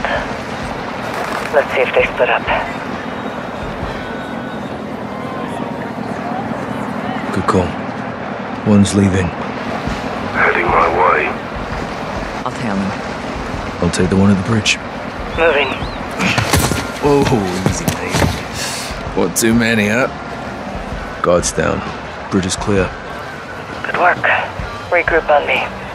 field. Let's see if they split up. Good call. One's leaving. Heading my way. I'll tail him. I'll take the one at the bridge. Moving. Oh, easy, mate. What, too many, huh? Guards down. Bridge is clear. Good work. Regroup on me.